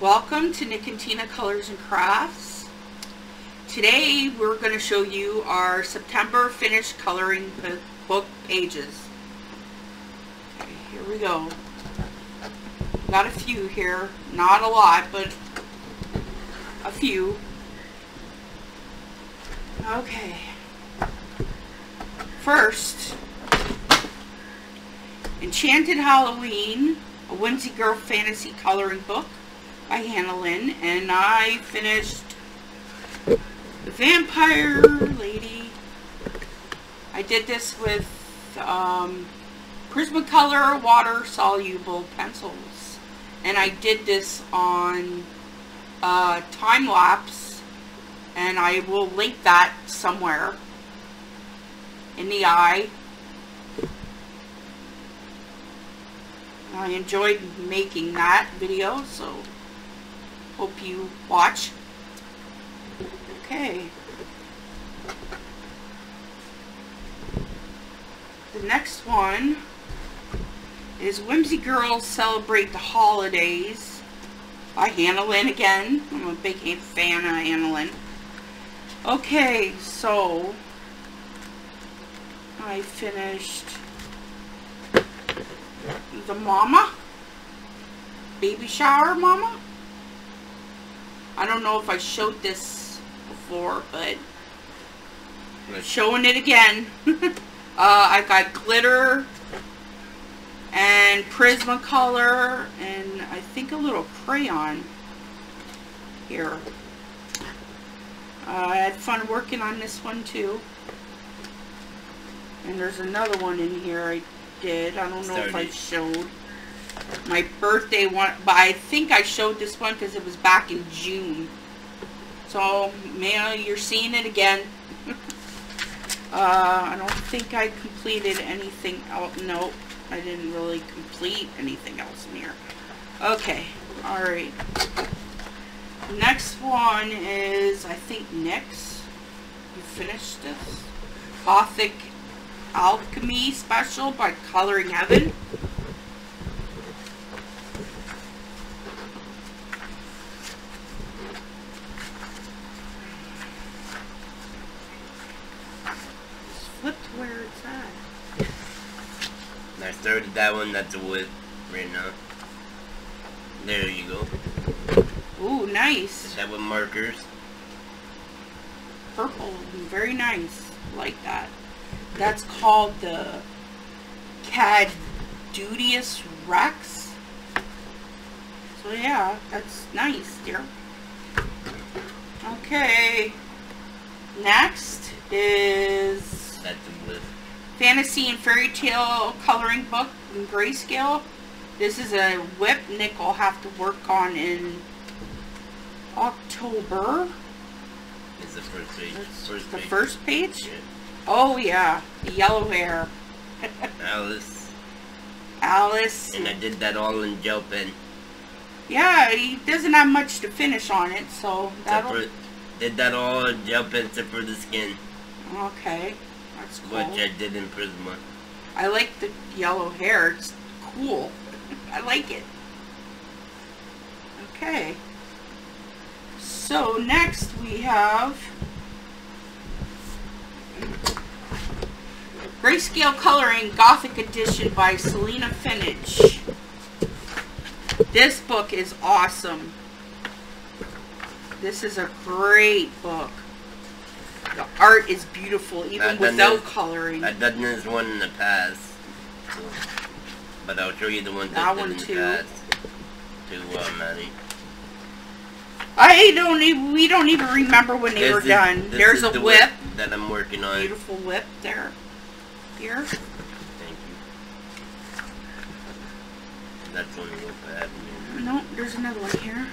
Welcome to Nick and Tina Colors and Crafts. Today we're going to show you our September finished coloring book pages. Okay, here we go. Got a few here. Not a lot, but a few. Okay. First, Enchanted Halloween, a Whimsy Girl Fantasy Coloring Book by Hannah Lynn, and I finished The Vampire Lady. I did this with um, Prismacolor water soluble pencils, and I did this on uh, time lapse, and I will link that somewhere in the eye. I enjoyed making that video, so hope you watch. Okay. The next one is Whimsy Girls Celebrate the Holidays by Hannah Lynn again. I'm a big fan of Hannah Lynn. Okay, so I finished the mama, baby shower mama. I don't know if I showed this before, but showing it again. uh, I've got glitter and Prismacolor and I think a little crayon here. Uh, I had fun working on this one too. And there's another one in here I did. I don't know if I showed my birthday one, but I think I showed this one because it was back in June. So, man, you're seeing it again. uh, I don't think I completed anything else. Nope, I didn't really complete anything else in here. Okay, alright. Next one is, I think, Nick's. You finished this? Gothic Alchemy Special by Coloring Heaven. flipped where it's at. I started that one, that's a wood right now. There you go. Ooh, nice. That with markers. Purple, very nice. Like that. That's called the Caduceus Rex. So yeah, that's nice, dear. Okay. Next is Fantasy and Fairy Tale Coloring Book in Grayscale. This is a whip Nick will have to work on in October. It's the first page. First the page. first page? Yeah. Oh yeah, the yellow hair. Alice. Alice. And I did that all in gel pen. Yeah, he doesn't have much to finish on it, so that'll... For, did that all in gel pen except for the skin. Okay, that's cool. Which I did in Prisma. I like the yellow hair. It's cool. I like it. Okay. So next we have Grayscale Coloring Gothic Edition by Selina Fenech. This book is awesome. This is a great book. The art is beautiful, even without coloring. I've done this one in the past. So, but I'll show you the one that, that one too. Past, to uh, Maddie. I don't even, we don't even remember when they this were is, done. There's a the whip. whip. That I'm working on. Beautiful whip there here. Thank you. That's only what I have No, there's another one here.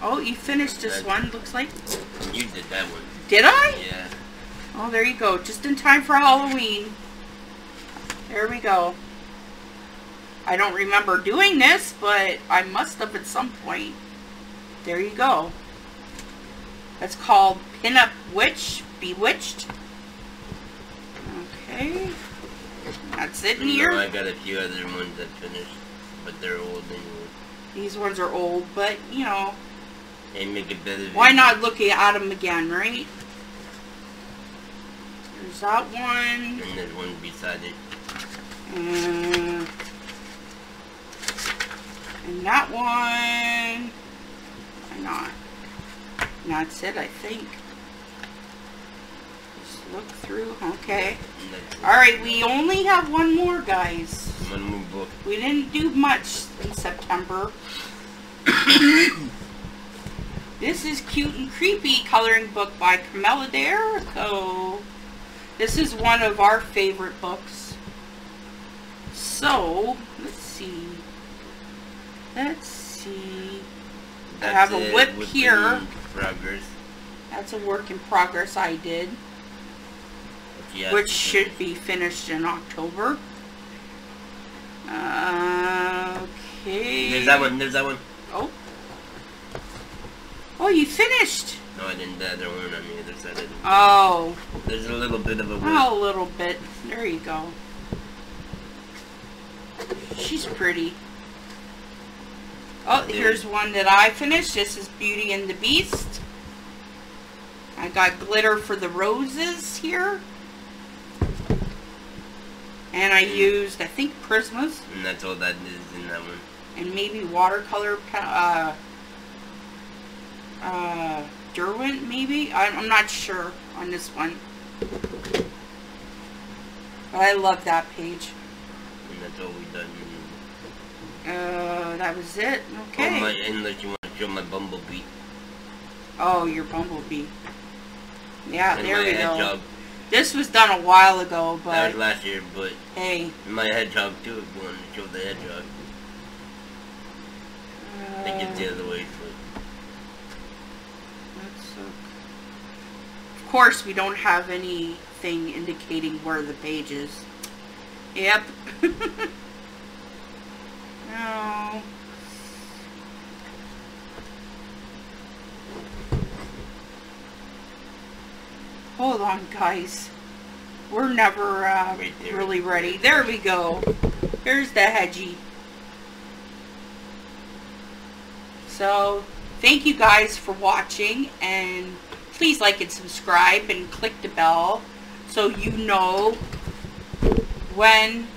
Oh, you finished this one, looks like. You did that one. Did I? Yeah. Oh, there you go. Just in time for Halloween. There we go. I don't remember doing this, but I must have at some point. There you go. That's called Pinup Witch, Bewitched. Okay. That's it in here. I got a few other ones that finished, but they're old anyway. These ones are old, but, you know. They make it better. Why not look at them again, right? There's that one. And there's one beside it. And, and that one. Why not? And that's it, I think. Just look through. Okay. Alright, we only have one more, guys. One more book. We didn't do much in September. this is Cute and Creepy coloring book by Carmela D'Errico. This is one of our favorite books. So, let's see. Let's see. That's I have a whip here. Progress. That's a work in progress I did. Which should be finished in October. Uh, okay. There's that one. There's that one. Oh. Oh, you finished. No, I didn't. The other one on the other side. Oh. There's a little bit of a. Oh, a little bit. There you go. She's pretty. Oh, here's one that I finished. This is Beauty and the Beast. I got glitter for the roses here. And I used, I think, Prismas. And that's all that is in that one. And maybe watercolor, uh, uh, Derwent, maybe? I'm, I'm not sure on this one. But I love that page. And that's all we done. Uh, that was it? Okay. Oh, my, unless you want to show my bumblebee. Oh, your bumblebee. Yeah, and there we go. This was done a while ago, but... That was last year, but... Hey. My hedgehog, too, if you want to show the hedgehog. Uh, I think it's the other way, but... Let's look. Of course, we don't have anything indicating where the page is. Yep. no. Hold on, guys. We're never uh, really ready. There we go. Here's the hedgie. So, thank you guys for watching. And please like and subscribe and click the bell so you know when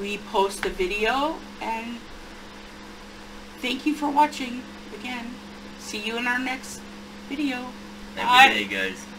we post a video. And thank you for watching again. See you in our next video. Have a good day, guys.